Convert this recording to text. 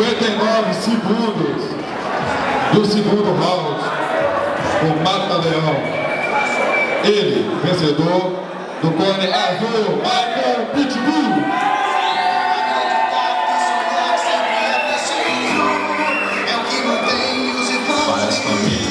59 segundos do segundo round, o Mata Leão. Ele, vencedor do cone azul, Michael Pitbull. Parece família.